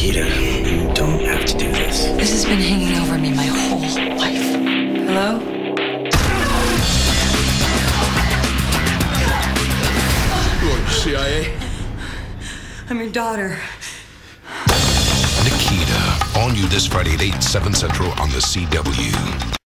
Nikita, you don't have to do this. This has been hanging over me my whole life. Hello? You're the CIA. I'm your daughter. Nikita. on you this Friday at 8, 7 Central on the CW.